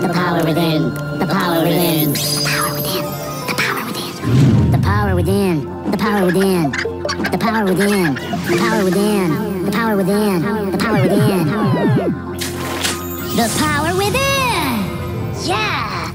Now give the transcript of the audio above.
The power within. The power within. The power within. The power within. The power within. The power within. The power within. The power within. The power within. The power within. The power within. Yeah.